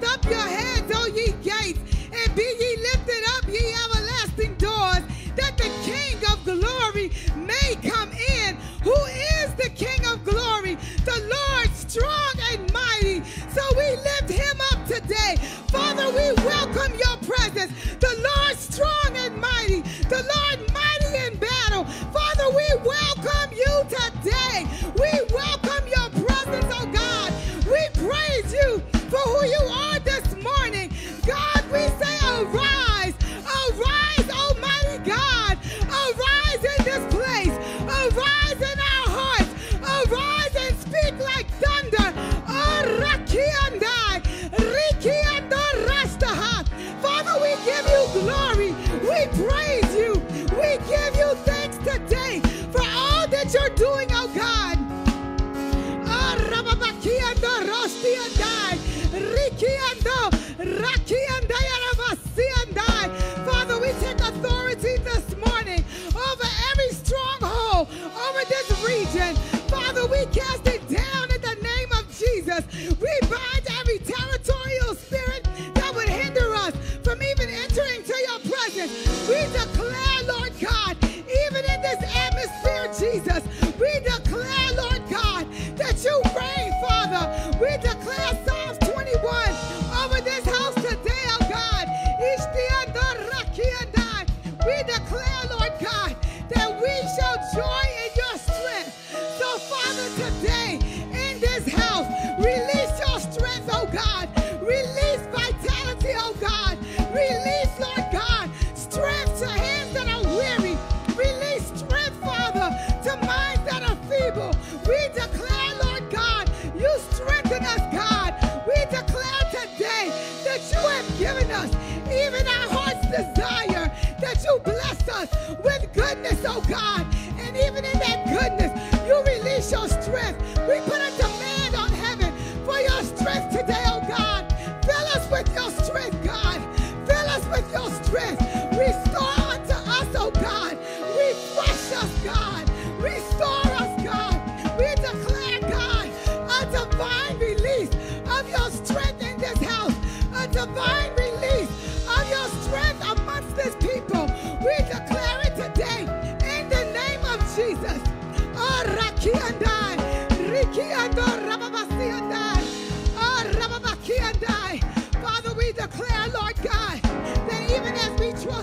Stop your head.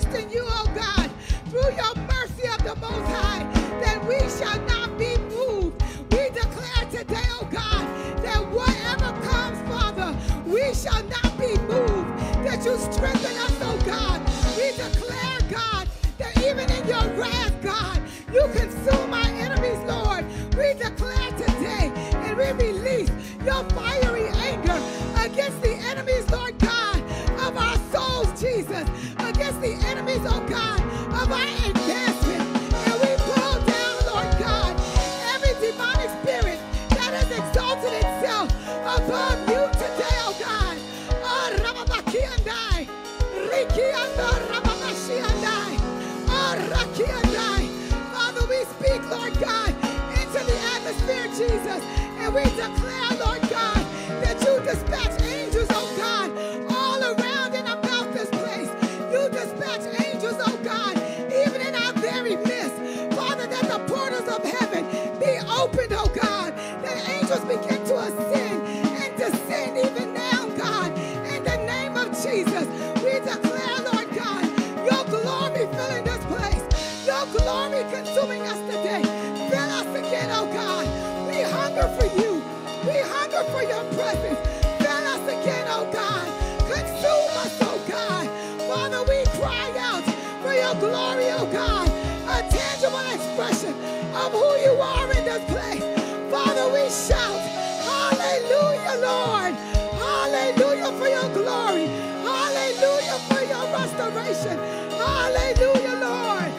trusting you, oh God, through your mercy of the Most High, that we shall not be moved. We declare today, oh God, that whatever comes, Father, we shall not be moved. That you strengthen us, oh God. We declare, God, that even in your wrath, God, you consume our enemies, Lord. We declare today and we release your fire Oh God, of our advancement. And we pull down, Lord God, every demonic spirit that has exalted itself above you today, oh God. Oh, and I, Riki and and Raki and I. Father, we speak, Lord God, into the atmosphere, Jesus, and we declare. for you. We hunger for your presence. Fill us again, oh God. Consume us, oh God. Father, we cry out for your glory, oh God. A tangible expression of who you are in this place. Father, we shout, Hallelujah, Lord. Hallelujah for your glory. Hallelujah for your restoration. Hallelujah, Lord.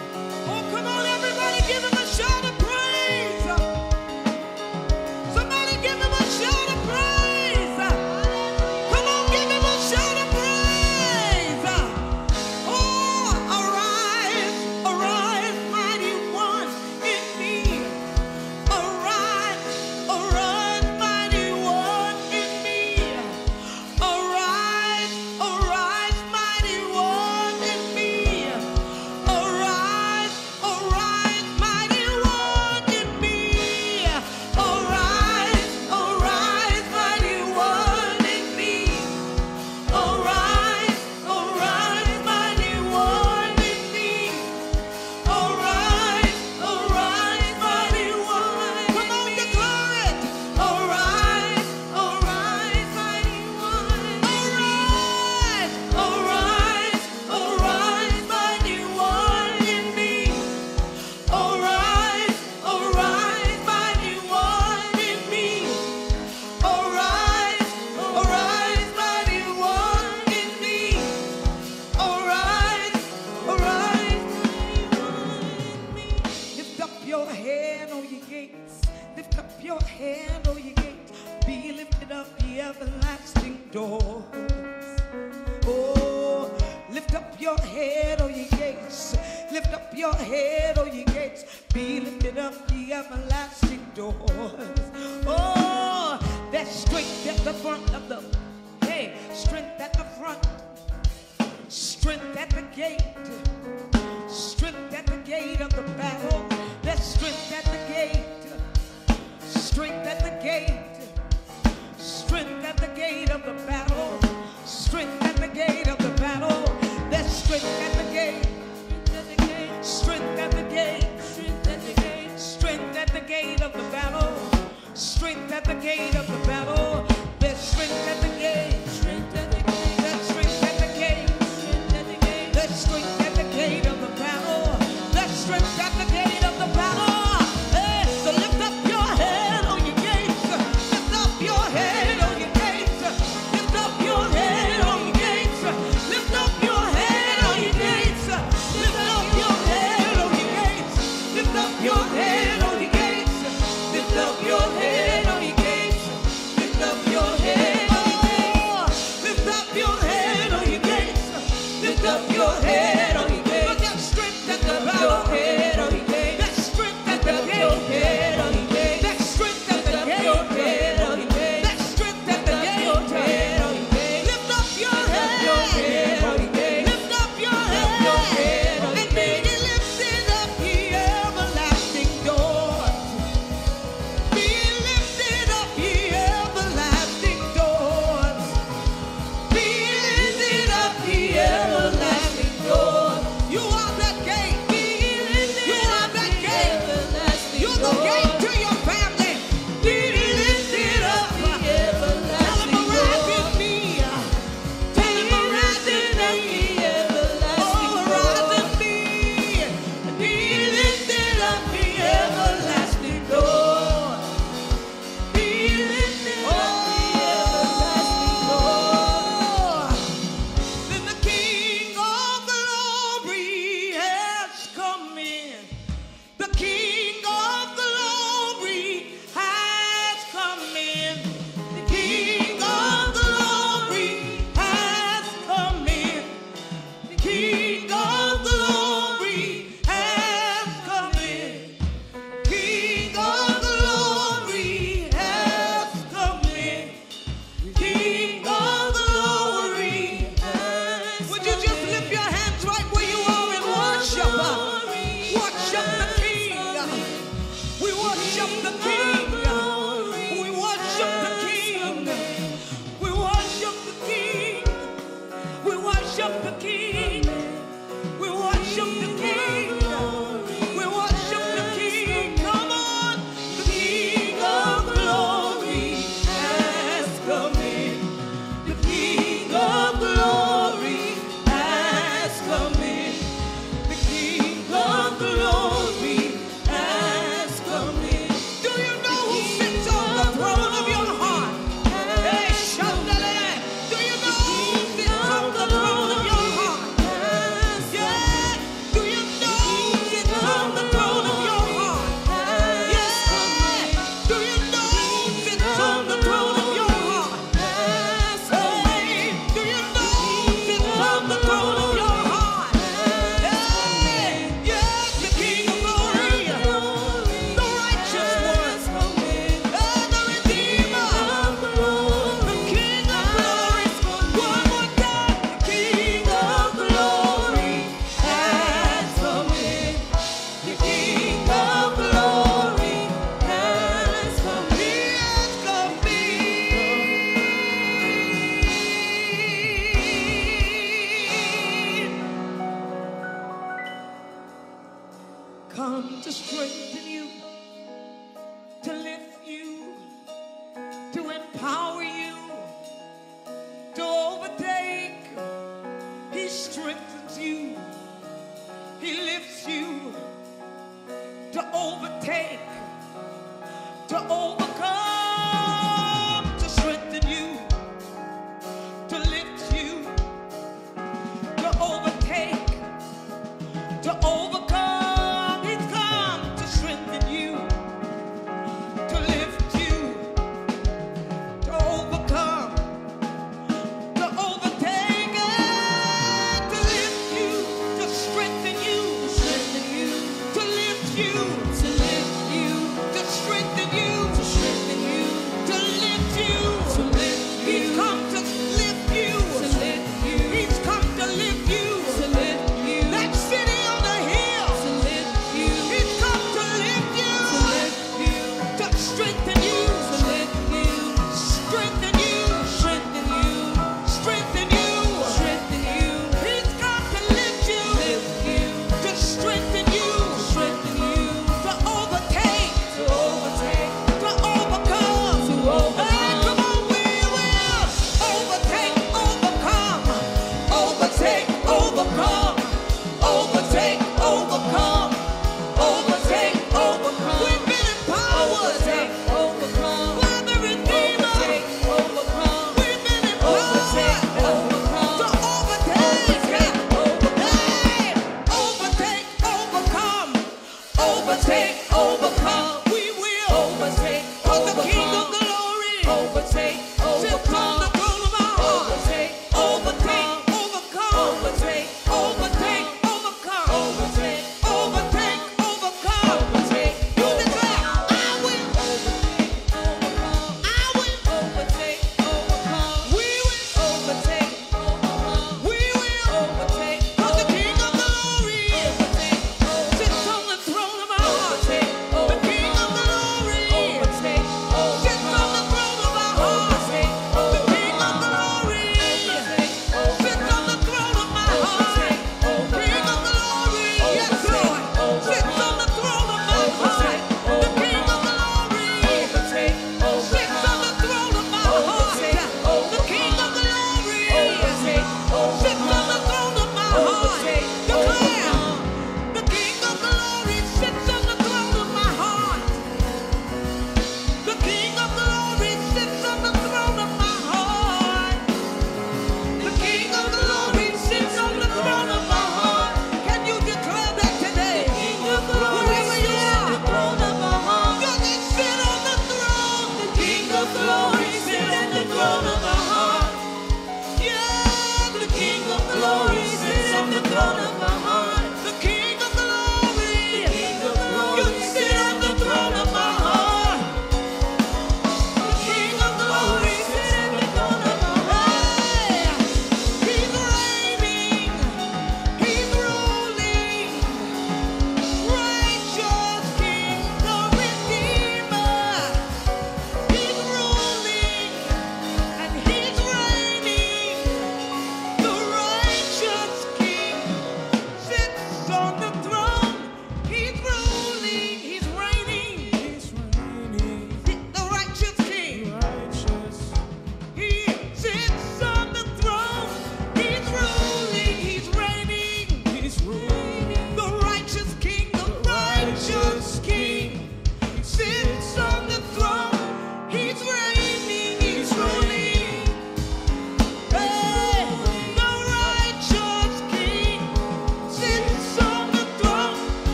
arm to strengthen you.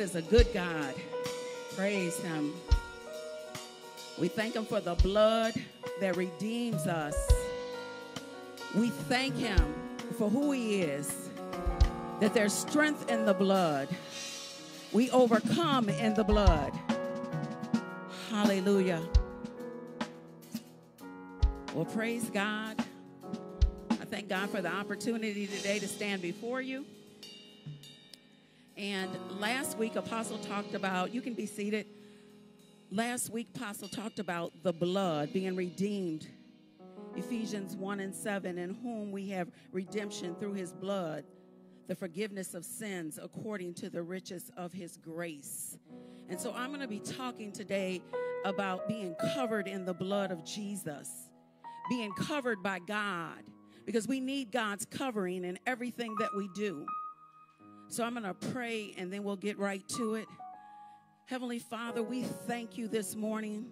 Is a good God. Praise Him. We thank Him for the blood that redeems us. We thank Him for who He is, that there's strength in the blood. We overcome in the blood. Hallelujah. Well, praise God. I thank God for the opportunity today to stand before you. And last week, Apostle talked about, you can be seated. Last week, Apostle talked about the blood being redeemed. Ephesians 1 and 7, in whom we have redemption through his blood, the forgiveness of sins according to the riches of his grace. And so I'm going to be talking today about being covered in the blood of Jesus, being covered by God, because we need God's covering in everything that we do. So I'm going to pray and then we'll get right to it. Heavenly Father, we thank you this morning.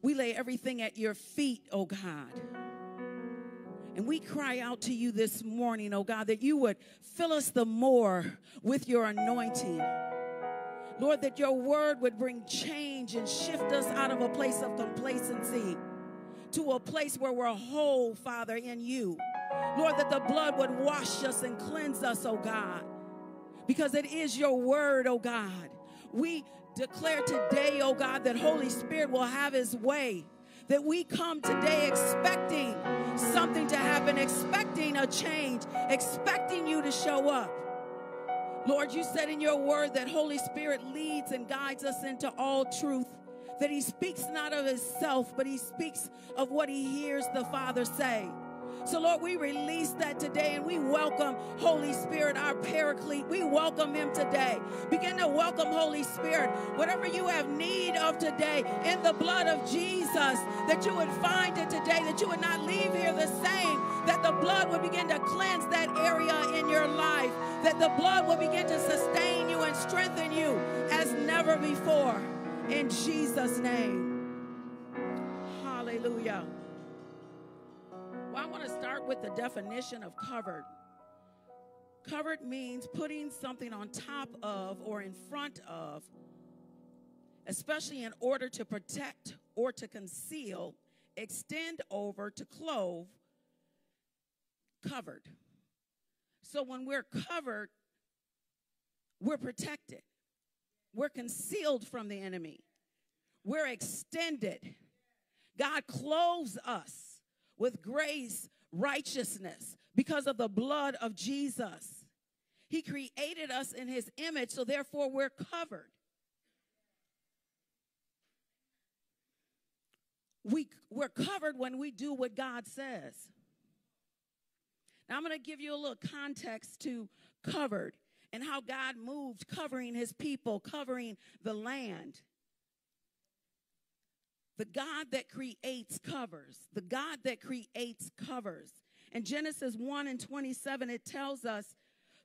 We lay everything at your feet, oh God. And we cry out to you this morning, oh God, that you would fill us the more with your anointing. Lord, that your word would bring change and shift us out of a place of complacency to a place where we're whole, Father, in you. Lord, that the blood would wash us and cleanse us, oh God, because it is your word, oh God. We declare today, oh God, that Holy Spirit will have his way. That we come today expecting something to happen, expecting a change, expecting you to show up. Lord, you said in your word that Holy Spirit leads and guides us into all truth. That he speaks not of himself, but he speaks of what he hears the Father say. So, Lord, we release that today and we welcome Holy Spirit, our paraclete. We welcome him today. Begin to welcome Holy Spirit. Whatever you have need of today in the blood of Jesus, that you would find it today, that you would not leave here the same, that the blood would begin to cleanse that area in your life, that the blood will begin to sustain you and strengthen you as never before. In Jesus' name. Hallelujah. Well, I want to start with the definition of covered. Covered means putting something on top of or in front of, especially in order to protect or to conceal, extend over, to clothe, covered. So when we're covered, we're protected. We're concealed from the enemy. We're extended. God clothes us with grace, righteousness because of the blood of Jesus. He created us in his image, so therefore we're covered. We, we're covered when we do what God says. Now, I'm going to give you a little context to covered and how God moved, covering his people, covering the land. The God that creates covers. The God that creates covers. In Genesis 1 and 27, it tells us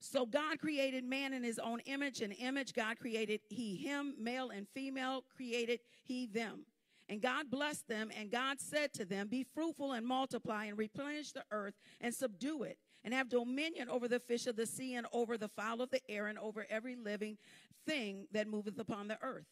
so God created man in his own image. and image, God created he, him, male and female, created he, them. And God blessed them, and God said to them, Be fruitful and multiply, and replenish the earth, and subdue it, and have dominion over the fish of the sea, and over the fowl of the air, and over every living thing that moveth upon the earth.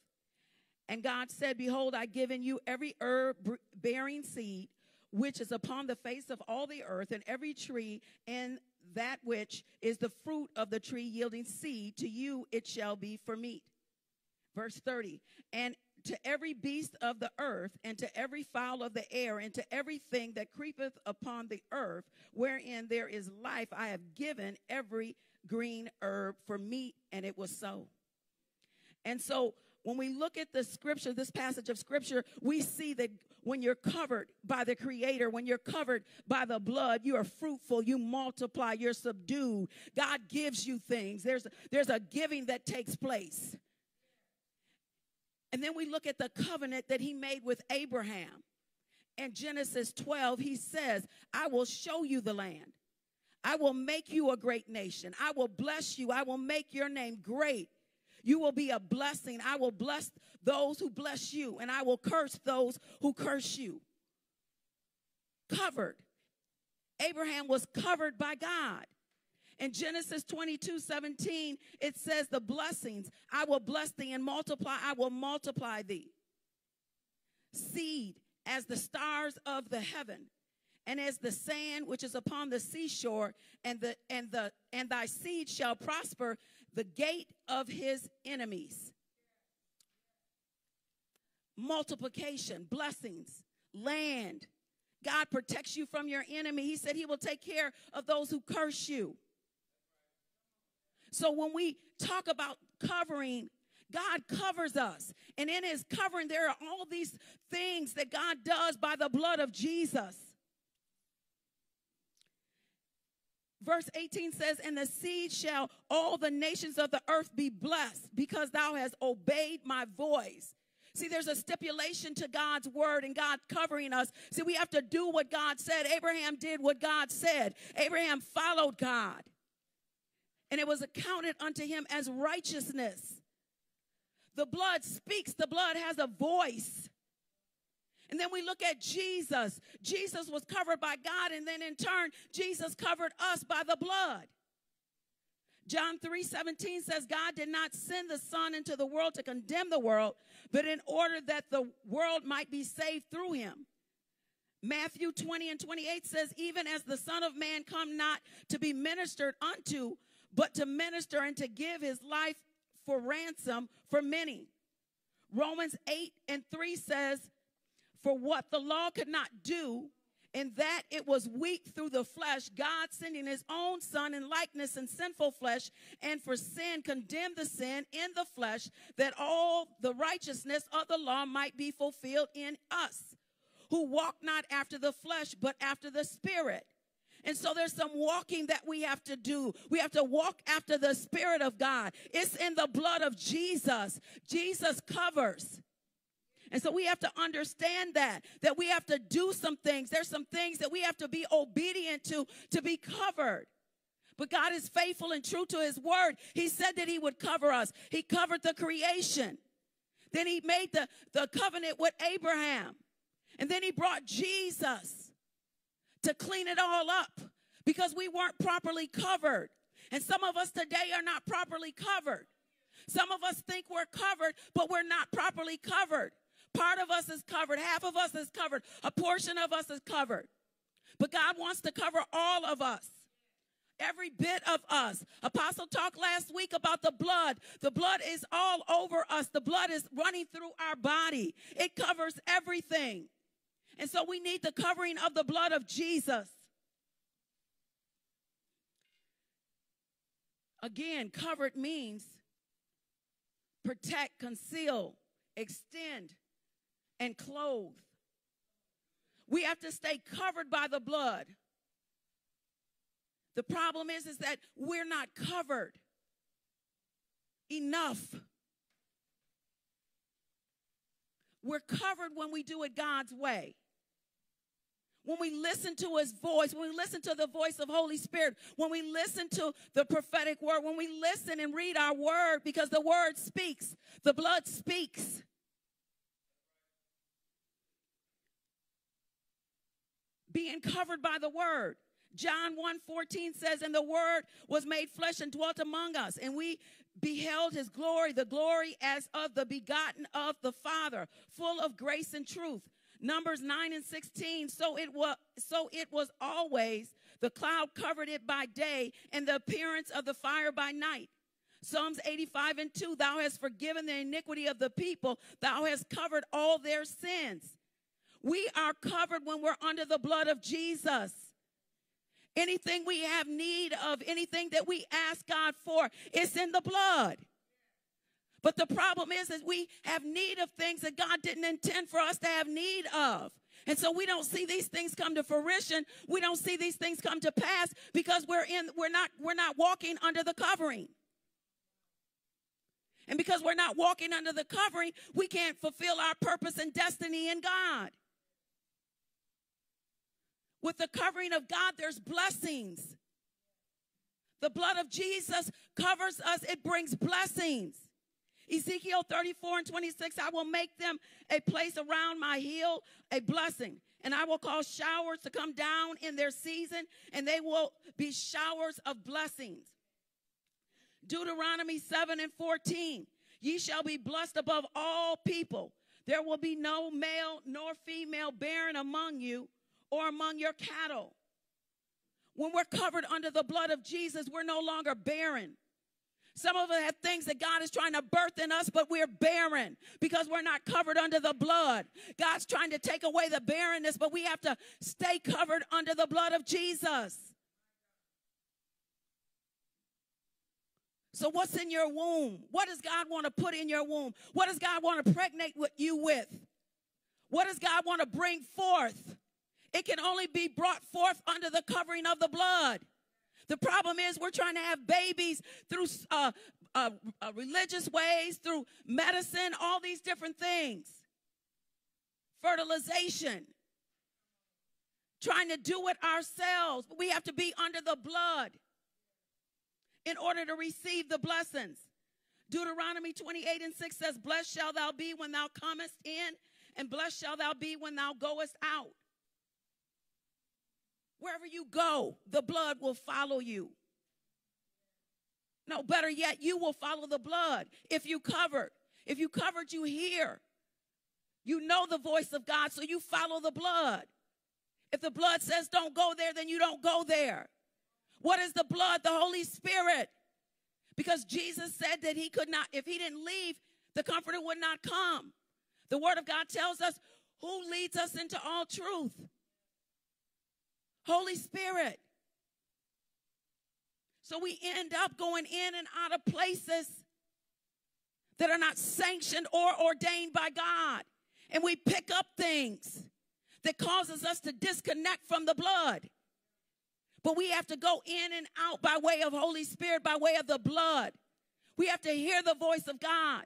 And God said, Behold, I given you every herb bearing seed which is upon the face of all the earth, and every tree and that which is the fruit of the tree yielding seed, to you it shall be for meat. Verse 30. And to every beast of the earth, and to every fowl of the air, and to everything that creepeth upon the earth, wherein there is life, I have given every green herb for meat, and it was so. And so when we look at the scripture, this passage of scripture, we see that when you're covered by the creator, when you're covered by the blood, you are fruitful, you multiply, you're subdued. God gives you things. There's, there's a giving that takes place. And then we look at the covenant that he made with Abraham. In Genesis 12, he says, I will show you the land. I will make you a great nation. I will bless you. I will make your name great. You will be a blessing. I will bless those who bless you, and I will curse those who curse you. Covered. Abraham was covered by God. In Genesis 22 17, it says, The blessings, I will bless thee and multiply, I will multiply thee. Seed as the stars of the heaven and as the sand which is upon the seashore and the and the and thy seed shall prosper the gate of his enemies multiplication blessings land god protects you from your enemy he said he will take care of those who curse you so when we talk about covering, God covers us. And in his covering, there are all these things that God does by the blood of Jesus. Verse 18 says, And the seed shall all the nations of the earth be blessed because thou hast obeyed my voice. See, there's a stipulation to God's word and God covering us. See, we have to do what God said. Abraham did what God said. Abraham followed God and it was accounted unto him as righteousness. The blood speaks, the blood has a voice. And then we look at Jesus. Jesus was covered by God, and then in turn, Jesus covered us by the blood. John 3 17 says, God did not send the Son into the world to condemn the world, but in order that the world might be saved through him. Matthew 20 and 28 says, Even as the Son of Man come not to be ministered unto, but to minister and to give his life for ransom for many. Romans 8 and 3 says, For what the law could not do, in that it was weak through the flesh, God sending his own son in likeness and sinful flesh, and for sin condemned the sin in the flesh, that all the righteousness of the law might be fulfilled in us, who walk not after the flesh, but after the spirit. And so there's some walking that we have to do. We have to walk after the Spirit of God. It's in the blood of Jesus. Jesus covers. And so we have to understand that, that we have to do some things. There's some things that we have to be obedient to, to be covered. But God is faithful and true to his word. He said that he would cover us. He covered the creation. Then he made the, the covenant with Abraham. And then he brought Jesus to clean it all up because we weren't properly covered. And some of us today are not properly covered. Some of us think we're covered, but we're not properly covered. Part of us is covered, half of us is covered, a portion of us is covered. But God wants to cover all of us. Every bit of us. Apostle talked last week about the blood. The blood is all over us. The blood is running through our body. It covers everything. And so we need the covering of the blood of Jesus. Again, covered means protect, conceal, extend, and clothe. We have to stay covered by the blood. The problem is, is that we're not covered enough. We're covered when we do it God's way when we listen to his voice, when we listen to the voice of Holy Spirit, when we listen to the prophetic word, when we listen and read our word, because the word speaks, the blood speaks. Being covered by the word. John 1:14 says, And the word was made flesh and dwelt among us, and we beheld his glory, the glory as of the begotten of the Father, full of grace and truth. Numbers 9 and 16. So it was, so it was always the cloud covered it by day and the appearance of the fire by night. Psalms 85 and 2. Thou hast forgiven the iniquity of the people. Thou hast covered all their sins. We are covered when we're under the blood of Jesus. Anything we have need of, anything that we ask God for, it's in the blood. But the problem is, that we have need of things that God didn't intend for us to have need of. And so we don't see these things come to fruition. We don't see these things come to pass because we're in, we're not, we're not walking under the covering. And because we're not walking under the covering, we can't fulfill our purpose and destiny in God. With the covering of God, there's blessings. The blood of Jesus covers us, it brings blessings. Ezekiel 34 and 26, I will make them a place around my heel, a blessing. And I will cause showers to come down in their season, and they will be showers of blessings. Deuteronomy 7 and 14. Ye shall be blessed above all people. There will be no male nor female barren among you or among your cattle. When we're covered under the blood of Jesus, we're no longer barren. Some of us have things that God is trying to birth in us, but we're barren because we're not covered under the blood. God's trying to take away the barrenness, but we have to stay covered under the blood of Jesus. So, what's in your womb? What does God want to put in your womb? What does God want to pregnate you with? What does God want to bring forth? It can only be brought forth under the covering of the blood. The problem is we're trying to have babies through uh, uh, uh, religious ways, through medicine, all these different things. Fertilization. Trying to do it ourselves. But we have to be under the blood in order to receive the blessings. Deuteronomy 28 and 6 says, Blessed shall thou be when thou comest in, and blessed shall thou be when thou goest out. Wherever you go, the blood will follow you. No, better yet, you will follow the blood if you covered. If you covered, you hear. You know the voice of God, so you follow the blood. If the blood says don't go there, then you don't go there. What is the blood? The Holy Spirit. Because Jesus said that he could not, if he didn't leave, the comforter would not come. The word of God tells us who leads us into all truth. Holy Spirit. So we end up going in and out of places that are not sanctioned or ordained by God. And we pick up things that causes us to disconnect from the blood. But we have to go in and out by way of Holy Spirit, by way of the blood. We have to hear the voice of God.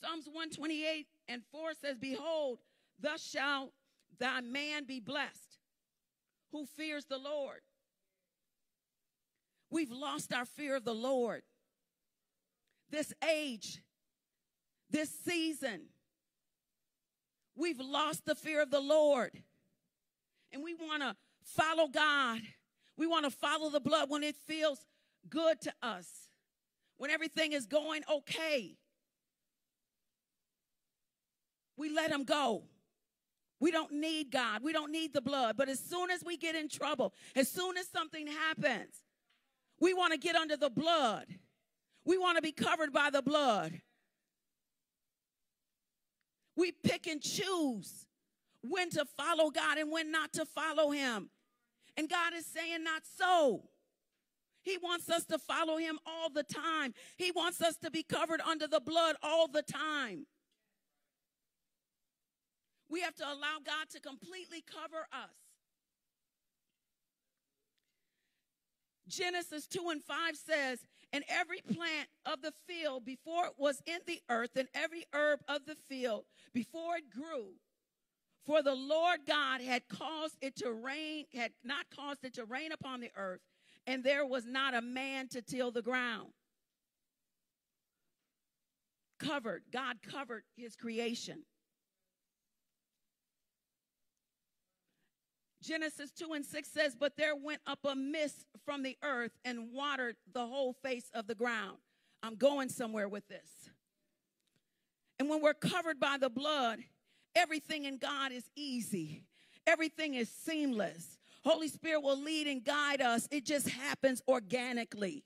Psalms 128 and 4 says, Behold, thus shall thy man be blessed who fears the Lord. We've lost our fear of the Lord. This age, this season, we've lost the fear of the Lord. And we want to follow God. We want to follow the blood when it feels good to us, when everything is going okay. We let him go. We don't need God. We don't need the blood. But as soon as we get in trouble, as soon as something happens, we want to get under the blood. We want to be covered by the blood. We pick and choose when to follow God and when not to follow Him. And God is saying, not so. He wants us to follow Him all the time, He wants us to be covered under the blood all the time. We have to allow God to completely cover us. Genesis 2 and 5 says, And every plant of the field before it was in the earth, and every herb of the field before it grew, for the Lord God had caused it to rain, had not caused it to rain upon the earth, and there was not a man to till the ground. Covered, God covered his creation. Genesis 2 and 6 says, But there went up a mist from the earth and watered the whole face of the ground. I'm going somewhere with this. And when we're covered by the blood, everything in God is easy, everything is seamless. Holy Spirit will lead and guide us, it just happens organically.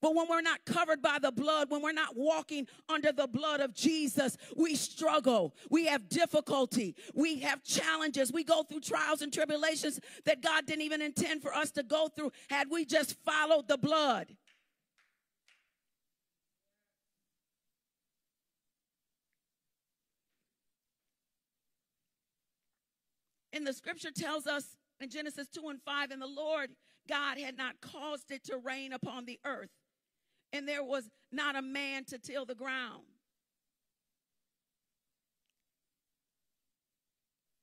But when we're not covered by the blood, when we're not walking under the blood of Jesus, we struggle. We have difficulty. We have challenges. We go through trials and tribulations that God didn't even intend for us to go through had we just followed the blood. And the scripture tells us in Genesis 2 and 5, and the Lord God had not caused it to rain upon the earth and there was not a man to till the ground.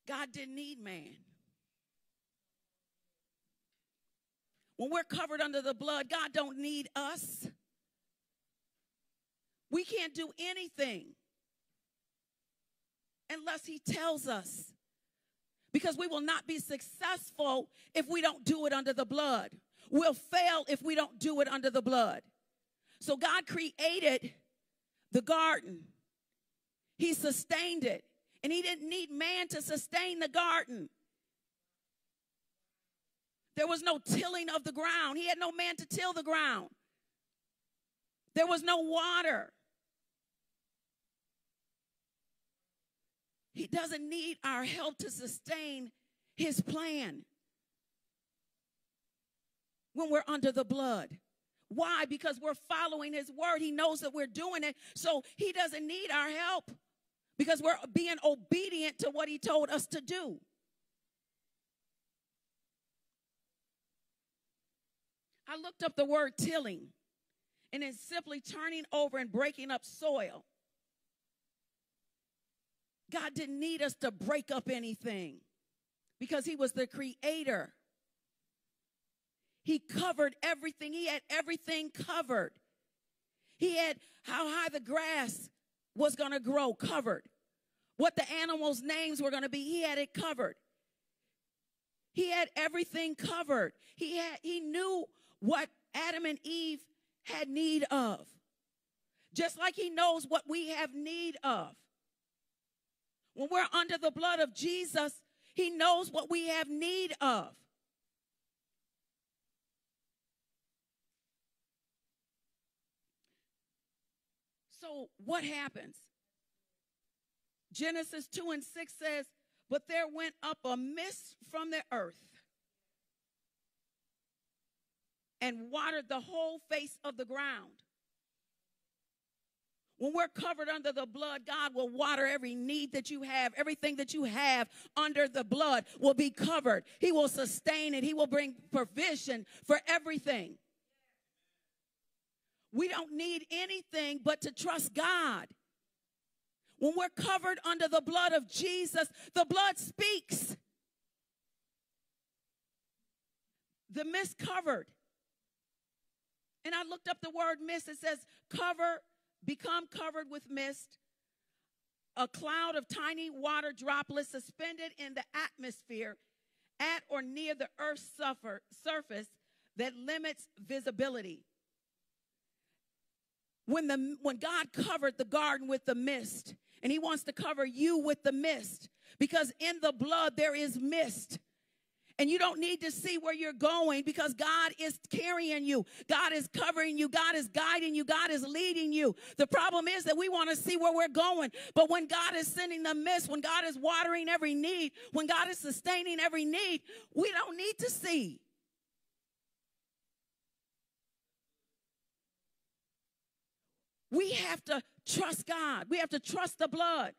God didn't need man. When we're covered under the blood, God don't need us. We can't do anything unless He tells us. Because we will not be successful if we don't do it under the blood. We'll fail if we don't do it under the blood. So God created the garden, He sustained it, and He didn't need man to sustain the garden. There was no tilling of the ground. He had no man to till the ground. There was no water. He doesn't need our help to sustain his plan when we're under the blood. Why? Because we're following his word. He knows that we're doing it. So he doesn't need our help because we're being obedient to what he told us to do. I looked up the word tilling, and it's simply turning over and breaking up soil. God didn't need us to break up anything because He was the creator. He covered everything, He had everything covered. He had how high the grass was going to grow covered, what the animals' names were going to be, He had it covered. He had everything covered. He had he knew what Adam and Eve had need of. Just like he knows what we have need of. When we're under the blood of Jesus, he knows what we have need of. So, what happens? Genesis 2 and 6 says, But there went up a mist from the earth and watered the whole face of the ground. When we're covered under the blood, God will water every need that you have. Everything that you have under the blood will be covered. He will sustain it. He will bring provision for everything. We don't need anything but to trust God. When we're covered under the blood of Jesus, the blood speaks. The mist covered. And I looked up the word mist. It says cover become covered with mist, a cloud of tiny water droplets suspended in the atmosphere at or near the Earth's surface that limits visibility. When, the, when God covered the garden with the mist, and He wants to cover you with the mist, because in the blood there is mist. And you don't need to see where you're going because God is carrying you. God is covering you. God is guiding you. God is leading you. The problem is that we want to see where we're going. But when God is sending the mist, when God is watering every need, when God is sustaining every need, we don't need to see. We have to trust God. We have to trust the blood.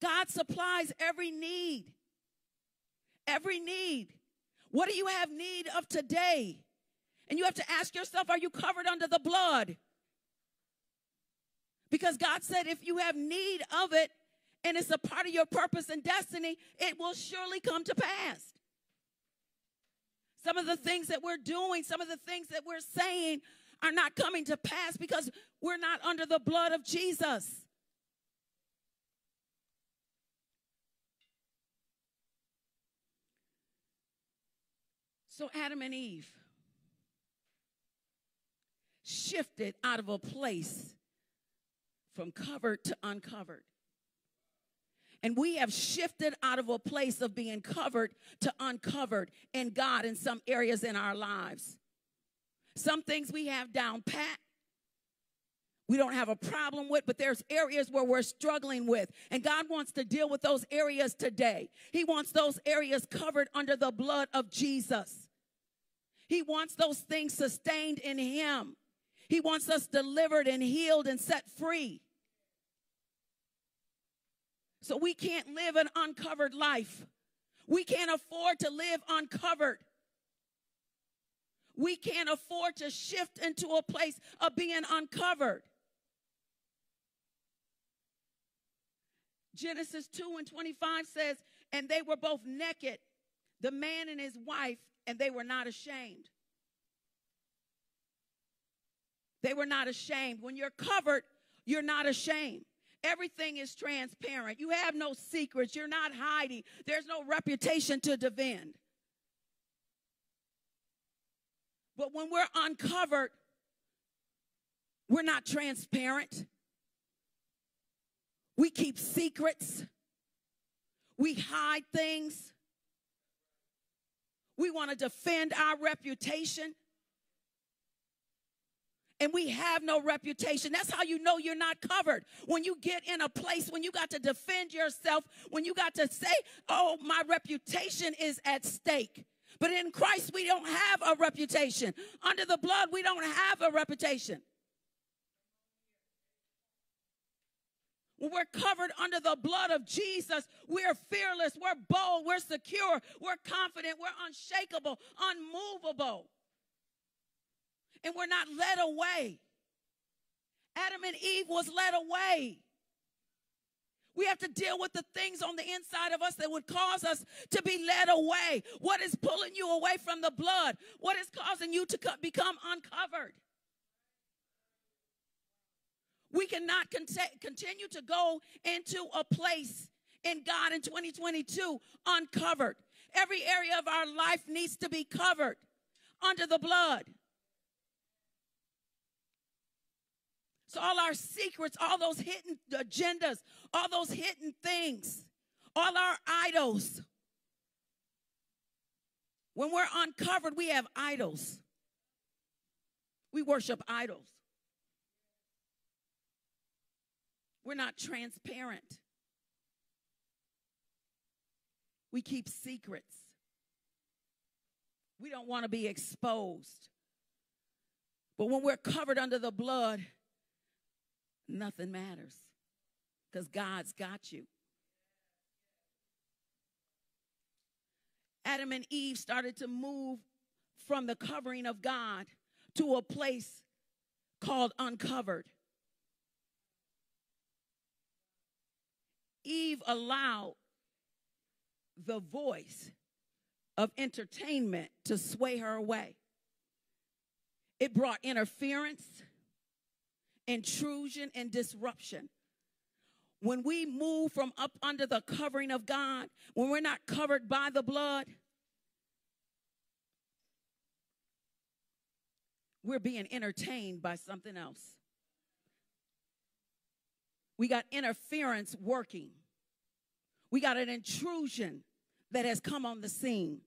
God supplies every need every need. What do you have need of today? And you have to ask yourself, are you covered under the blood? Because God said, if you have need of it and it's a part of your purpose and destiny, it will surely come to pass. Some of the things that we're doing, some of the things that we're saying are not coming to pass because we're not under the blood of Jesus. So Adam and Eve shifted out of a place from covered to uncovered. And we have shifted out of a place of being covered to uncovered in God in some areas in our lives. Some things we have down pat. We don't have a problem with, but there's areas where we're struggling with. And God wants to deal with those areas today. He wants those areas covered under the blood of Jesus. He wants those things sustained in Him. He wants us delivered and healed and set free. So we can't live an uncovered life. We can't afford to live uncovered. We can't afford to shift into a place of being uncovered. Genesis 2 and 25 says, And they were both naked, the man and his wife, and they were not ashamed. They were not ashamed. When you're covered you're not ashamed. Everything is transparent. You have no secrets. You're not hiding. There's no reputation to defend. But when we're uncovered, we're not transparent. We keep secrets. We hide things. We want to defend our reputation. And we have no reputation. That's how you know you're not covered. When you get in a place, when you got to defend yourself, when you got to say, oh, my reputation is at stake. But in Christ, we don't have a reputation. Under the blood, we don't have a reputation. We're covered under the blood of Jesus, we're fearless, we're bold, we're secure, we're confident, we're unshakable, unmovable. And we're not led away. Adam and Eve was led away. We have to deal with the things on the inside of us that would cause us to be led away. What is pulling you away from the blood? What is causing you to become uncovered? We cannot continue to go into a place in God in 2022 uncovered. Every area of our life needs to be covered under the blood. So, all our secrets, all those hidden agendas, all those hidden things, all our idols. When we're uncovered, we have idols. We worship idols. We're not transparent. We keep secrets. We don't want to be exposed. But when we're covered under the blood, nothing matters because God's got you. Adam and Eve started to move from the covering of God to a place called uncovered. Eve allowed the voice of entertainment to sway her away. It brought interference, intrusion, and disruption. When we move from up under the covering of God, when we're not covered by the blood, we're being entertained by something else. We got interference working. We got an intrusion that has come on the scene.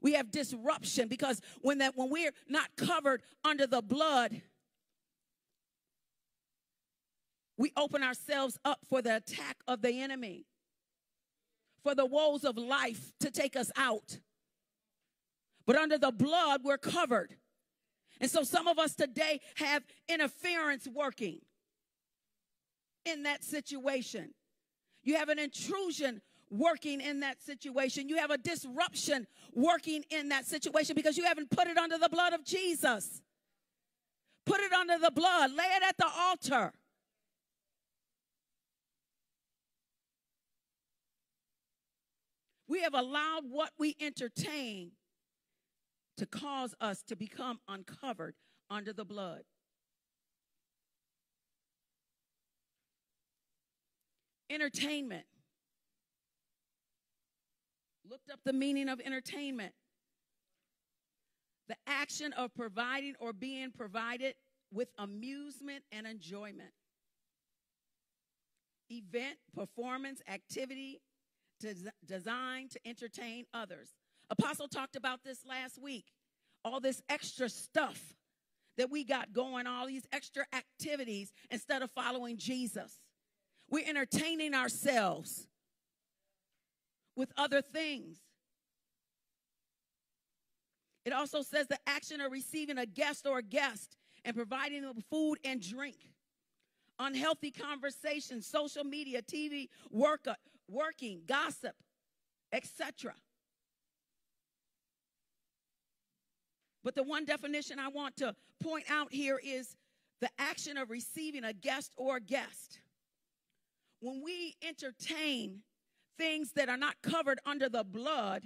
We have disruption because when that when we're not covered under the blood, we open ourselves up for the attack of the enemy, for the woes of life to take us out. But under the blood, we're covered. And so some of us today have interference working in that situation. You have an intrusion working in that situation. You have a disruption working in that situation because you haven't put it under the blood of Jesus. Put it under the blood, lay it at the altar. We have allowed what we entertain to cause us to become uncovered under the blood. Entertainment. Looked up the meaning of entertainment. The action of providing or being provided with amusement and enjoyment. Event, performance, activity des- designed to entertain others. Apostle talked about this last week. All this extra stuff that we got going, all these extra activities instead of following Jesus. We're entertaining ourselves with other things. It also says the action of receiving a guest or a guest and providing them food and drink. Unhealthy conversation, social media, TV, work, uh, working, gossip, etc. But the one definition I want to point out here is the action of receiving a guest or a guest when we entertain things that are not covered under the blood,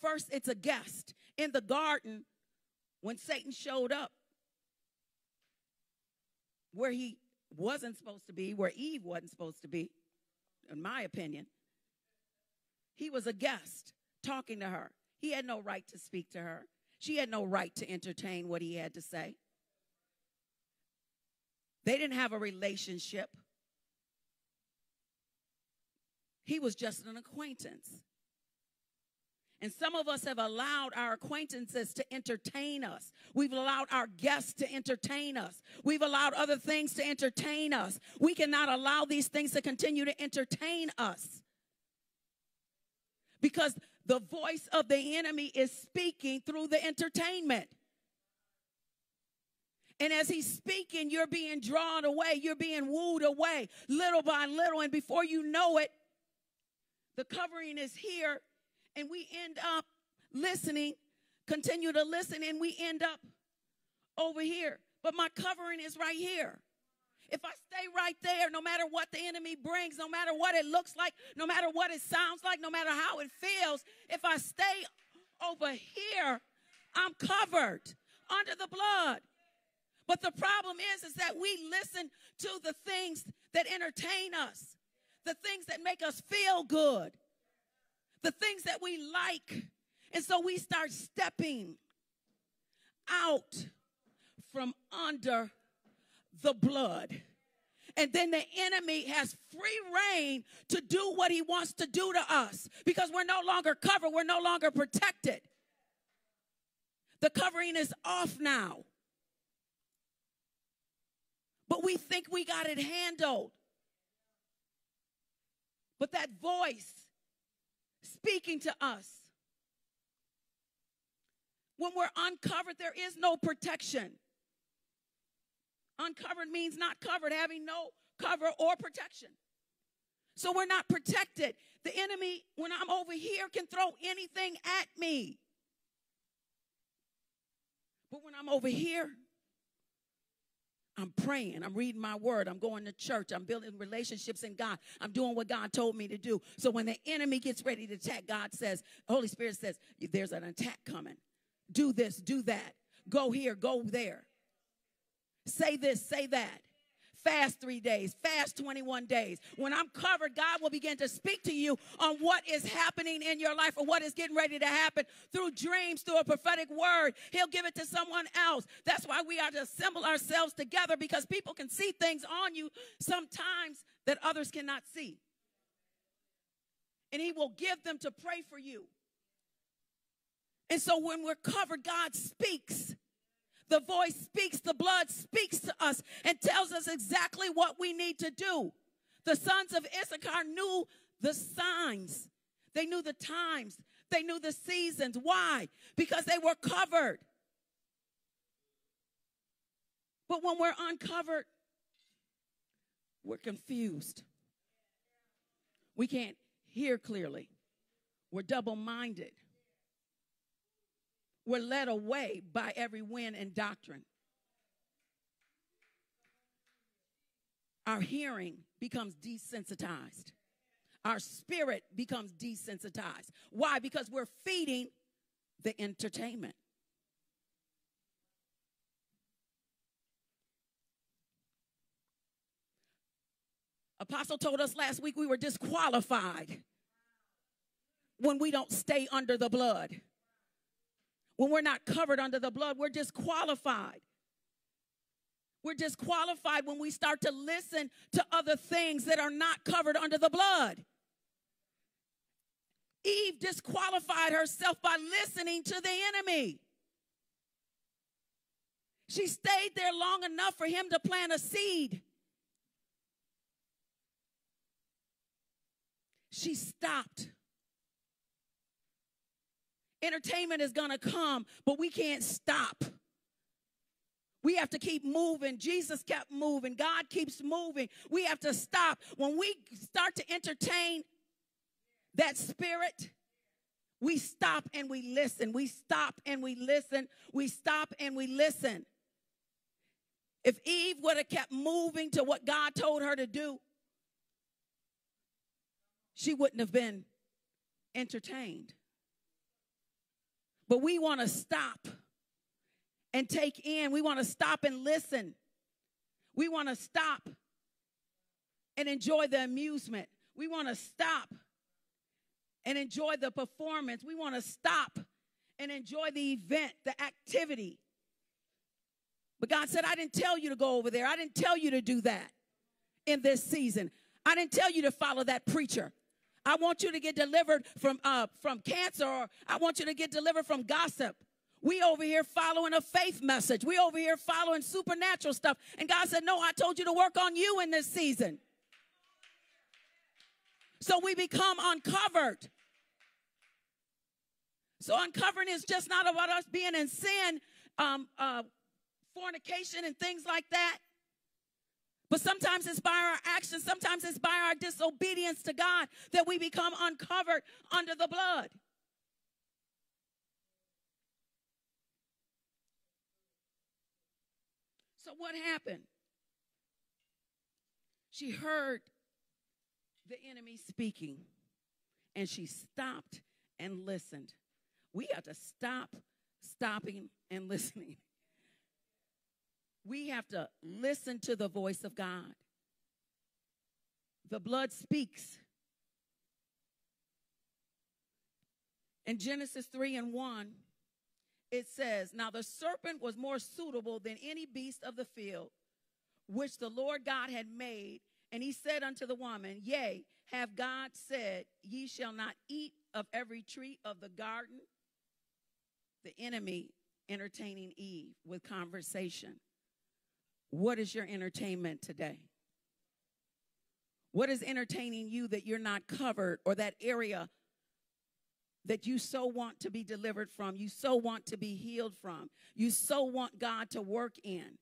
first it's a guest. In the garden, when Satan showed up, where he wasn't supposed to be, where Eve wasn't supposed to be, in my opinion. He was a guest talking to her. He had no right to speak to her. She had no right to entertain what he had to say. They didn't have a relationship. He was just an acquaintance. And some of us have allowed our acquaintances to entertain us. We've allowed our guests to entertain us. We've allowed other things to entertain us. We cannot allow these things to continue to entertain us. Because the voice of the enemy is speaking through the entertainment. And as he's speaking, you're being drawn away, you're being wooed away little by little. And before you know it, the covering is here, and we end up listening, continue to listen, and we end up over here. But my covering is right here. If I stay right there, no matter what the enemy brings, no matter what it looks like, no matter what it sounds like, no matter how it feels, if I stay over here, I'm covered under the blood. But the problem is, is that we listen to the things that entertain us, the things that make us feel good, the things that we like. And so we start stepping out from under the blood. And then the enemy has free reign to do what he wants to do to us because we're no longer covered, we're no longer protected. The covering is off now. But we think we got it handled. But that voice speaking to us, when we're uncovered, there is no protection. Uncovered means not covered, having no cover or protection. So we're not protected. The enemy, when I'm over here, can throw anything at me. But when I'm over here, I'm praying. I'm reading my word. I'm going to church. I'm building relationships in God. I'm doing what God told me to do. So when the enemy gets ready to attack, God says, Holy Spirit says, there's an attack coming. Do this, do that. Go here, go there. Say this, say that. Fast three days, fast 21 days. When I'm covered, God will begin to speak to you on what is happening in your life or what is getting ready to happen through dreams, through a prophetic word. He'll give it to someone else. That's why we are to assemble ourselves together because people can see things on you sometimes that others cannot see. And He will give them to pray for you. And so when we're covered, God speaks. The voice speaks, the blood speaks to us and tells us exactly what we need to do. The sons of Issachar knew the signs, they knew the times, they knew the seasons. Why? Because they were covered. But when we're uncovered, we're confused. We can't hear clearly. We're double minded were led away by every wind and doctrine. Our hearing becomes desensitized. Our spirit becomes desensitized. Why? Because we're feeding the entertainment. Apostle told us last week we were disqualified when we don't stay under the blood. When we're not covered under the blood, we're disqualified. We're disqualified when we start to listen to other things that are not covered under the blood. Eve disqualified herself by listening to the enemy. She stayed there long enough for him to plant a seed. She stopped Entertainment is going to come, but we can't stop. We have to keep moving. Jesus kept moving. God keeps moving. We have to stop. When we start to entertain that spirit, we stop and we listen. We stop and we listen. We stop and we listen. If Eve would have kept moving to what God told her to do, she wouldn't have been entertained. But we want to stop and take in. We want to stop and listen. We want to stop and enjoy the amusement. We want to stop and enjoy the performance. We want to stop and enjoy the event, the activity. But God said, I didn't tell you to go over there. I didn't tell you to do that in this season. I didn't tell you to follow that preacher. I want you to get delivered from uh, from cancer, or I want you to get delivered from gossip. We over here following a faith message. We over here following supernatural stuff. And God said, No, I told you to work on you in this season. So we become uncovered. So uncovering is just not about us being in sin, um, uh, fornication, and things like that. But sometimes it's by our actions, sometimes it's by our disobedience to God that we become uncovered under the blood. So, what happened? She heard the enemy speaking and she stopped and listened. We have to stop stopping and listening. We have to listen to the voice of God. The blood speaks. In Genesis 3 and 1, it says, Now the serpent was more suitable than any beast of the field, which the Lord God had made. And he said unto the woman, Yea, have God said, Ye shall not eat of every tree of the garden? The enemy entertaining Eve with conversation. What is your entertainment today? What is entertaining you that you're not covered or that area that you so want to be delivered from, you so want to be healed from, you so want God to work in?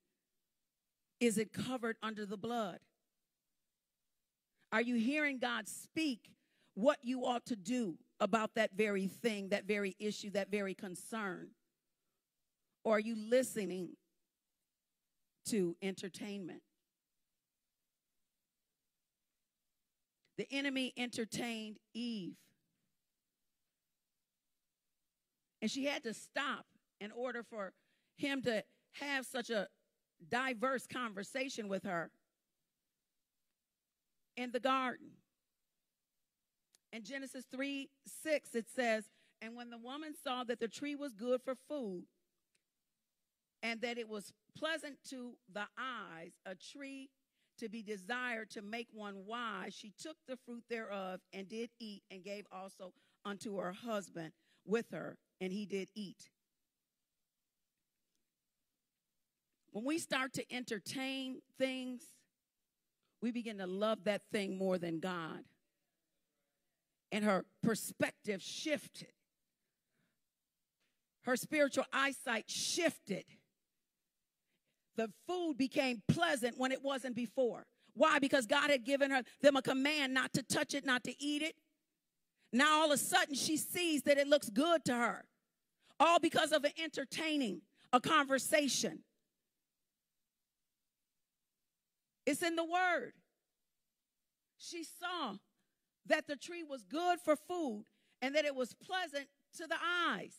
Is it covered under the blood? Are you hearing God speak what you ought to do about that very thing, that very issue, that very concern? Or are you listening to entertainment. The enemy entertained Eve. And she had to stop in order for him to have such a diverse conversation with her in the garden. In Genesis 3 6, it says, And when the woman saw that the tree was good for food, and that it was pleasant to the eyes, a tree to be desired to make one wise. She took the fruit thereof and did eat, and gave also unto her husband with her, and he did eat. When we start to entertain things, we begin to love that thing more than God. And her perspective shifted. Her spiritual eyesight shifted the food became pleasant when it wasn't before. Why? Because God had given her them a command not to touch it, not to eat it. Now all of a sudden she sees that it looks good to her. All because of an entertaining, a conversation. It's in the word. She saw that the tree was good for food and that it was pleasant to the eyes.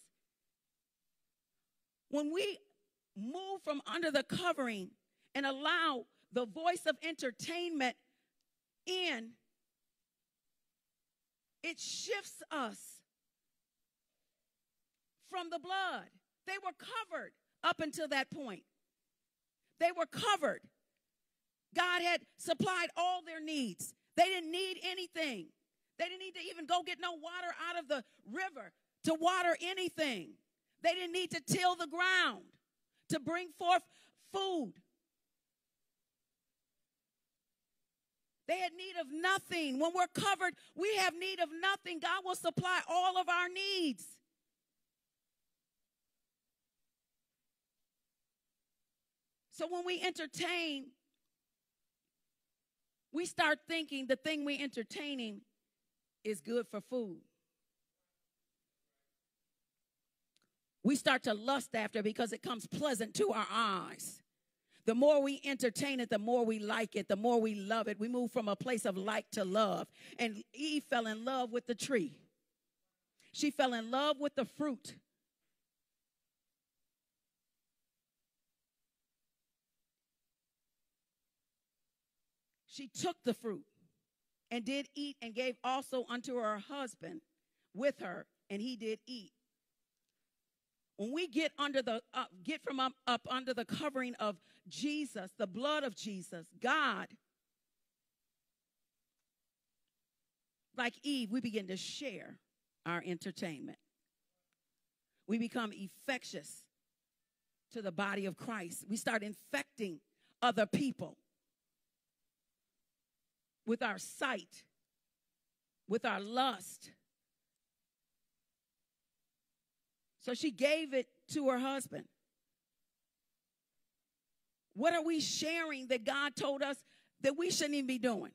When we move from under the covering and allow the voice of entertainment in, it shifts us from the blood. They were covered up until that point. They were covered. God had supplied all their needs. They didn't need anything. They didn't need to even go get no water out of the river to water anything. They didn't need to till the ground to bring forth food. They had need of nothing. When we're covered, we have need of nothing. God will supply all of our needs. So when we entertain, we start thinking the thing we're entertaining is good for food. We start to lust after because it comes pleasant to our eyes. The more we entertain it, the more we like it, the more we love it. We move from a place of like to love. And Eve fell in love with the tree. She fell in love with the fruit. she took the fruit and did eat and gave also unto her husband with her, and he did eat. When we get under the uh, get from up, up under the covering of Jesus, the blood of Jesus, God, like Eve, we begin to share our entertainment. We become infectious to the body of Christ. We start infecting other people with our sight, with our lust. So she gave it to her husband. What are we sharing that God told us that we shouldn't even be doing?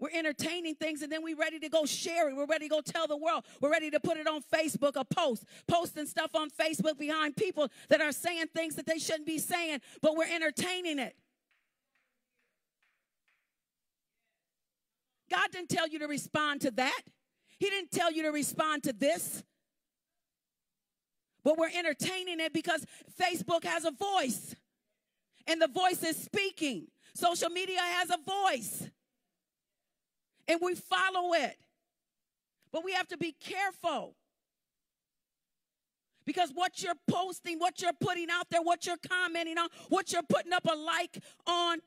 We're entertaining things and then we're ready to go share it. We're ready to go tell the world. We're ready to put it on Facebook, a post, posting stuff on Facebook behind people that are saying things that they shouldn't be saying, but we're entertaining it. God didn't tell you to respond to that. He didn't tell you to respond to this. But we're entertaining it because Facebook has a voice. And the voice is speaking. Social media has a voice and we follow it. But we have to be careful. Because what you're posting, what you're putting out there, what you're commenting on, what you're putting up a like on,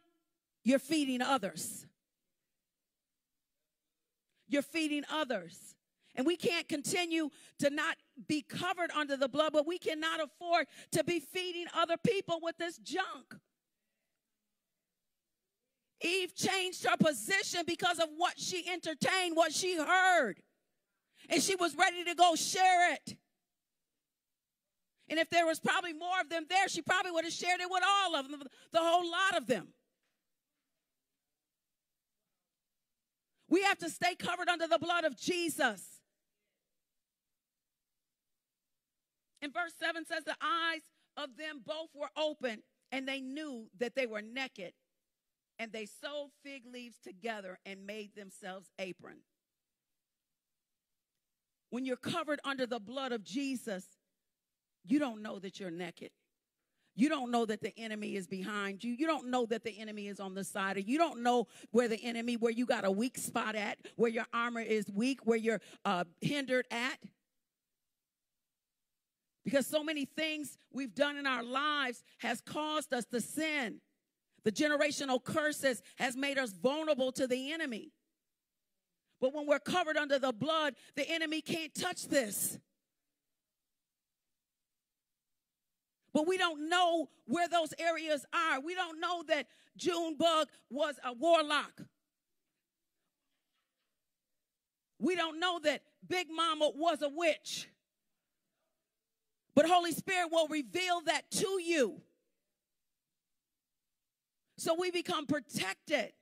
you're feeding others. You're feeding others. And we can't continue to not be covered under the blood, but we cannot afford to be feeding other people with this junk. Eve changed her position because of what she entertained, what she heard. And she was ready to go share it. And if there was probably more of them there, she probably would have shared it with all of them, the whole lot of them. We have to stay covered under the blood of Jesus. And verse 7 says, The eyes of them both were open, and they knew that they were naked and they sewed fig leaves together and made themselves apron. When you're covered under the blood of Jesus, you don't know that you're naked. You don't know that the enemy is behind you. You don't know that the enemy is on the side of you. You don't know where the enemy, where you got a weak spot at, where your armor is weak, where you're uh, hindered at. Because so many things we've done in our lives has caused us to sin. The generational curses has made us vulnerable to the enemy. But when we're covered under the blood, the enemy can't touch this. But we don't know where those areas are. We don't know that Junebug was a warlock. We don't know that Big Mama was a witch. But Holy Spirit will reveal that to you. So we become protected.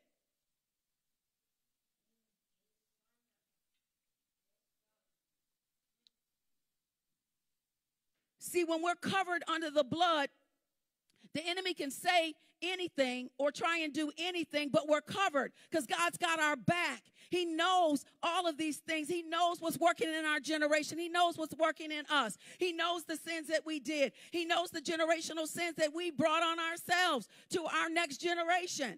See, when we're covered under the blood, the enemy can say anything or try and do anything, but we're covered because God's got our back. He knows all of these things. He knows what's working in our generation. He knows what's working in us. He knows the sins that we did. He knows the generational sins that we brought on ourselves to our next generation.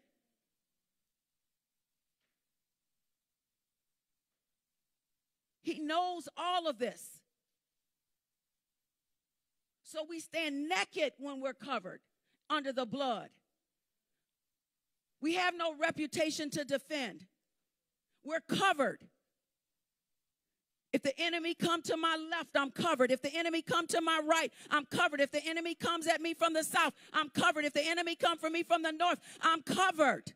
He knows all of this. So we stand naked when we're covered under the blood. We have no reputation to defend. We're covered. If the enemy come to my left, I'm covered. If the enemy come to my right, I'm covered. If the enemy comes at me from the south, I'm covered. If the enemy come for me from the north, I'm covered.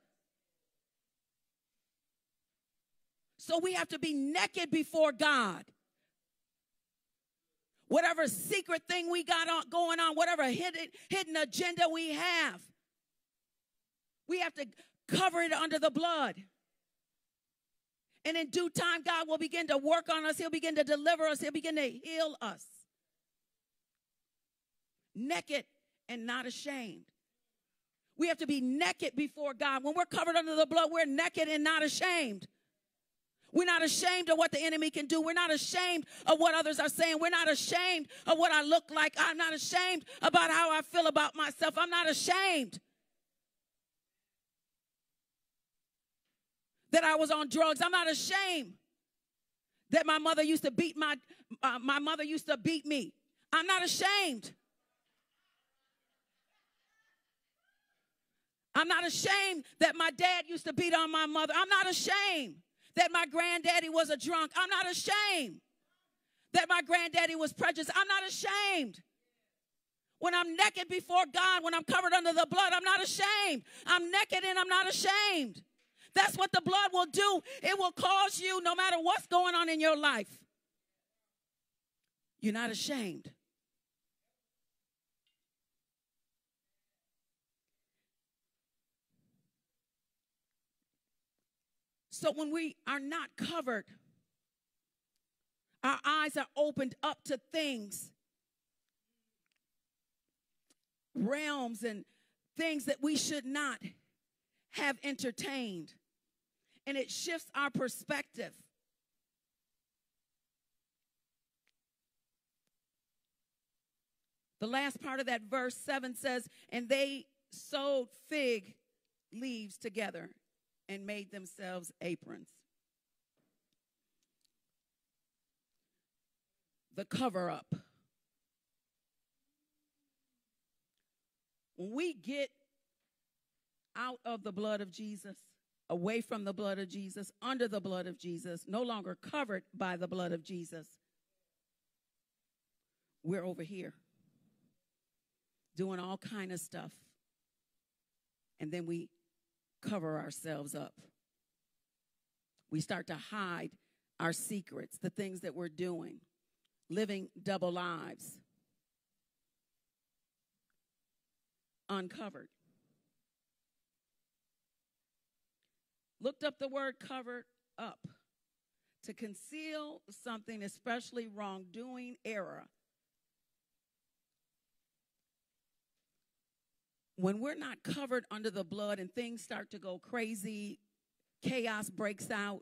So we have to be naked before God. Whatever secret thing we got on, going on, whatever hidden, hidden agenda we have, we have to cover it under the blood. And in due time, God will begin to work on us. He'll begin to deliver us. He'll begin to heal us. Naked and not ashamed. We have to be naked before God. When we're covered under the blood, we're naked and not ashamed. We're not ashamed of what the enemy can do. We're not ashamed of what others are saying. We're not ashamed of what I look like. I'm not ashamed about how I feel about myself. I'm not ashamed that I was on drugs. I'm not ashamed that my mother used to beat my uh, my mother used to beat me. I'm not ashamed. I'm not ashamed that my dad used to beat on my mother. I'm not ashamed that my granddaddy was a drunk. I'm not ashamed that my granddaddy was prejudiced. I'm not ashamed. When I'm naked before God, when I'm covered under the blood, I'm not ashamed. I'm naked and I'm not ashamed. That's what the blood will do. It will cause you, no matter what's going on in your life, you're not ashamed. So when we are not covered, our eyes are opened up to things, realms, and things that we should not have entertained. And it shifts our perspective. The last part of that verse 7 says, And they sewed fig leaves together and made themselves aprons. The cover up. When we get out of the blood of Jesus, away from the blood of Jesus, under the blood of Jesus, no longer covered by the blood of Jesus, we're over here doing all kind of stuff. And then we cover ourselves up. We start to hide our secrets, the things that we're doing, living double lives, uncovered. Looked up the word covered up to conceal something, especially wrongdoing, error. When we're not covered under the blood and things start to go crazy, chaos breaks out,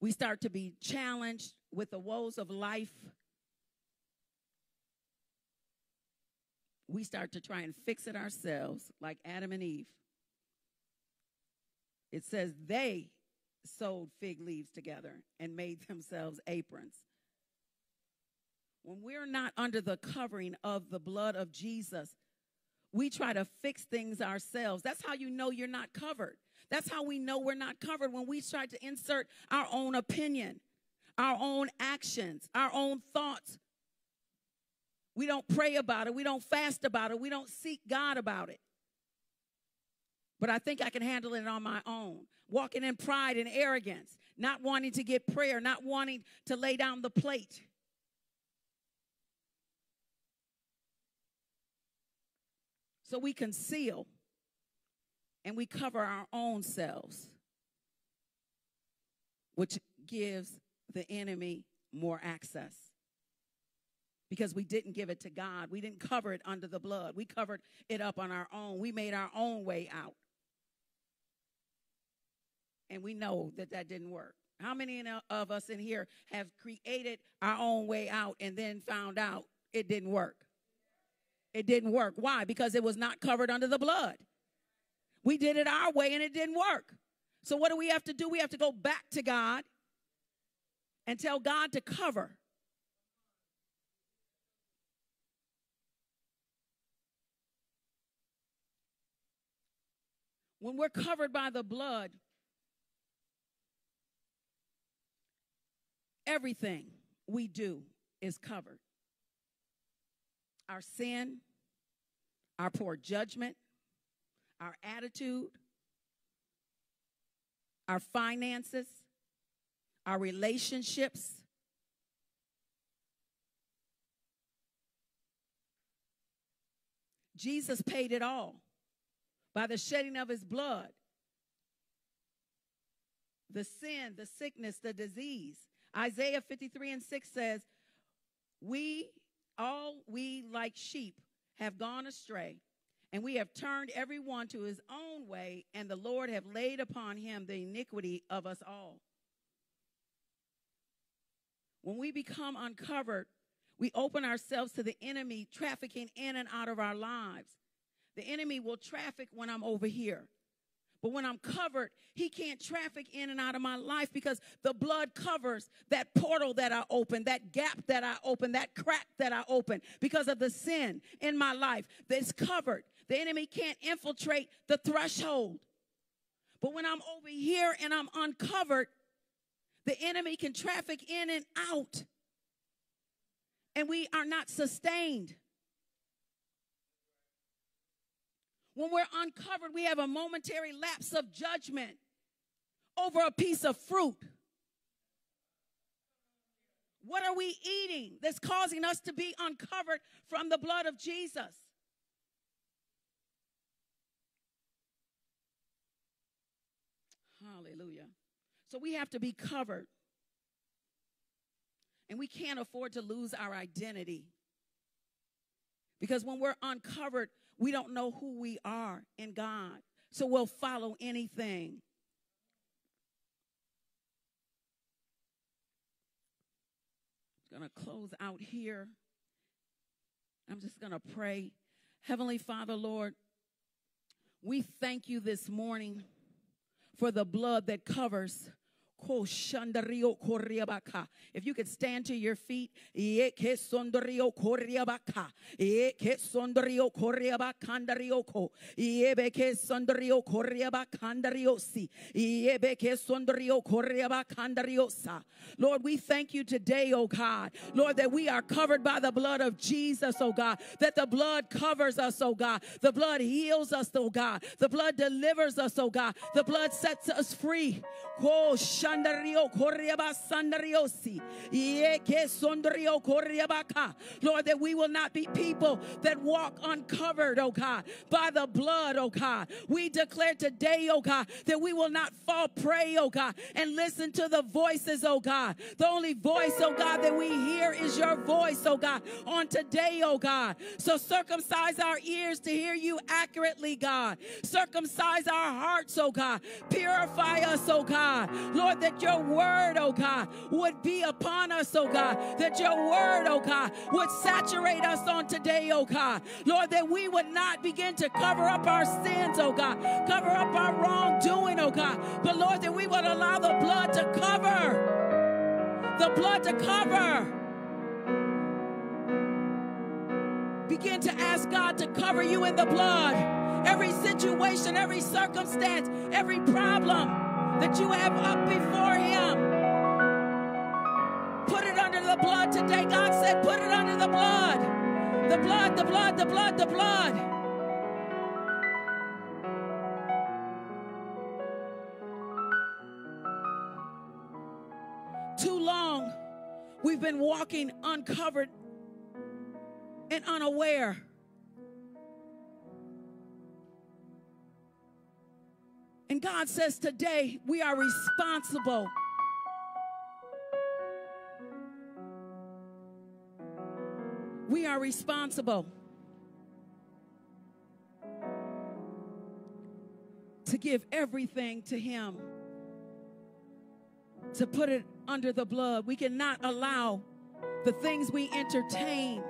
we start to be challenged with the woes of life. We start to try and fix it ourselves, like Adam and Eve. It says they sewed fig leaves together and made themselves aprons. When we're not under the covering of the blood of Jesus, we try to fix things ourselves. That's how you know you're not covered. That's how we know we're not covered when we try to insert our own opinion, our own actions, our own thoughts. We don't pray about it. We don't fast about it. We don't seek God about it. But I think I can handle it on my own. Walking in pride and arrogance, not wanting to get prayer, not wanting to lay down the plate. So we conceal and we cover our own selves, which gives the enemy more access. Because we didn't give it to God. We didn't cover it under the blood. We covered it up on our own. We made our own way out. And we know that that didn't work. How many of us in here have created our own way out and then found out it didn't work? It didn't work. Why? Because it was not covered under the blood. We did it our way and it didn't work. So, what do we have to do? We have to go back to God and tell God to cover. When we're covered by the blood, everything we do is covered our sin, our poor judgment, our attitude, our finances, our relationships. Jesus paid it all by the shedding of his blood. The sin, the sickness, the disease. Isaiah 53 and 6 says, We all we like sheep have gone astray, and we have turned every one to his own way, and the Lord have laid upon him the iniquity of us all. When we become uncovered, we open ourselves to the enemy trafficking in and out of our lives. The enemy will traffic when I'm over here. But when I'm covered, he can't traffic in and out of my life because the blood covers that portal that I open, that gap that I open, that crack that I open because of the sin in my life that's covered. The enemy can't infiltrate the threshold. But when I'm over here and I'm uncovered, the enemy can traffic in and out. And we are not sustained. When we're uncovered, we have a momentary lapse of judgment over a piece of fruit. What are we eating that's causing us to be uncovered from the blood of Jesus? Hallelujah. So we have to be covered. And we can't afford to lose our identity. Because when we're uncovered, we don't know who we are in God. So we'll follow anything. I'm going to close out here. I'm just going to pray. Heavenly Father, Lord, we thank you this morning for the blood that covers if you could stand to your feet, Lord, we thank you today, oh God. Lord, that we are covered by the blood of Jesus, oh God. That the blood covers us, oh God. The blood heals us, oh God. The blood delivers us, oh God. The blood sets us free. Oh, sandario korriaba sandariosi. Yeke sondrio korriabaka. Lord, that we will not be people that walk uncovered, oh God, by the blood, oh God. We declare today, oh God, that we will not fall prey, oh God, and listen to the voices, oh God. The only voice, oh God, that we hear is your voice, oh God, on today, oh God. So circumcise our ears to hear you accurately, God. Circumcise our hearts, oh God. Purify us, oh God. Lord, that your word, oh God, would be upon us, oh God. That your word, oh God, would saturate us on today, oh God. Lord, that we would not begin to cover up our sins, oh God, cover up our wrongdoing, oh God. But Lord, that we would allow the blood to cover, the blood to cover. Begin to ask God to cover you in the blood. Every situation, every circumstance, every problem that you have up before Him. Put it under the blood today. God said, put it under the blood. The blood, the blood, the blood, the blood. Too long, we've been walking uncovered and unaware. And God says today we are responsible. We are responsible to give everything to Him, to put it under the blood. We cannot allow the things we entertain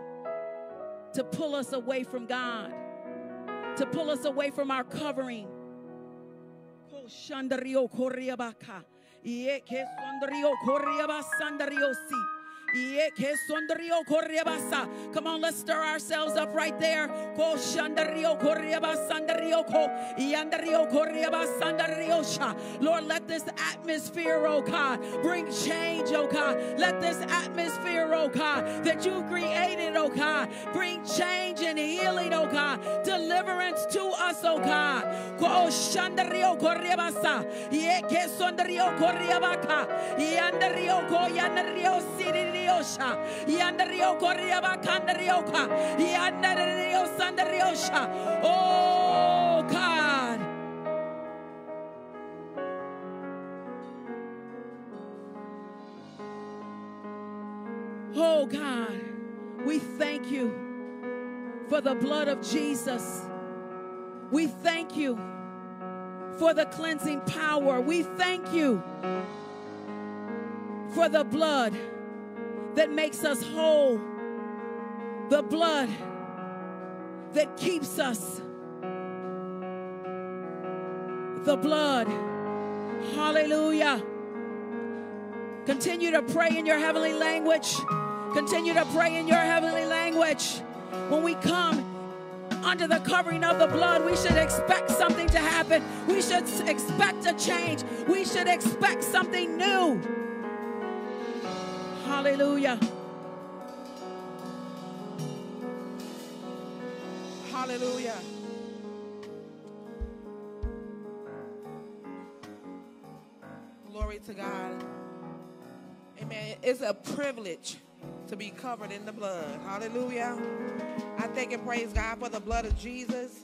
to pull us away from God, to pull us away from our covering Shandario Koreabaka. Ye ke sondario Koreaba Sandariosi. Come on, let's stir ourselves up right there. Lord, let this atmosphere, oh God, bring change, oh God. Let this atmosphere, oh God, that you created, oh God, bring change and healing, oh God, deliverance to us, oh God. Shandario Koreabasa, Yeke Sondario Koreabaka, Yandario Koyandario Siri. Riosha, Yandario Sandariosha. Oh God. Oh God, we thank you for the blood of Jesus. We thank you for the cleansing power. We thank you for the blood that makes us whole, the blood that keeps us, the blood. Hallelujah. Continue to pray in your heavenly language. Continue to pray in your heavenly language. When we come under the covering of the blood, we should expect something to happen. We should expect a change. We should expect something new. Hallelujah. Hallelujah. Glory to God. Amen. It's a privilege to be covered in the blood. Hallelujah. I thank and praise God for the blood of Jesus.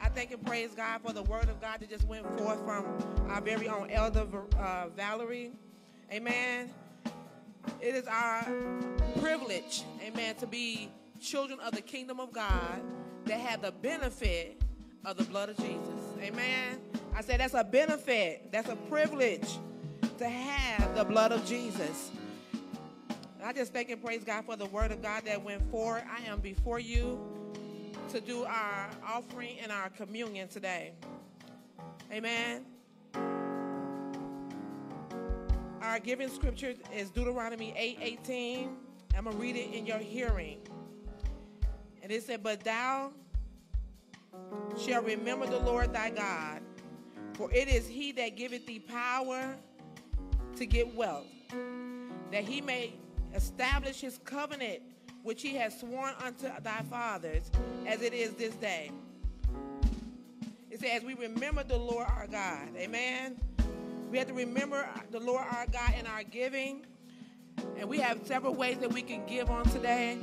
I thank and praise God for the word of God that just went forth from our very own elder uh, Valerie. Amen. It is our privilege, amen, to be children of the kingdom of God that have the benefit of the blood of Jesus. Amen. I said that's a benefit, that's a privilege to have the blood of Jesus. I just thank and praise God for the word of God that went forward. I am before you to do our offering and our communion today. Amen. Our giving scripture is Deuteronomy 8 I'm to read it in your hearing. And it said, But thou shalt remember the Lord thy God, for it is he that giveth thee power to get wealth, that he may establish his covenant which he has sworn unto thy fathers, as it is this day. It says, we remember the Lord our God. Amen. We have to remember the Lord our God in our giving. And we have several ways that we can give on today.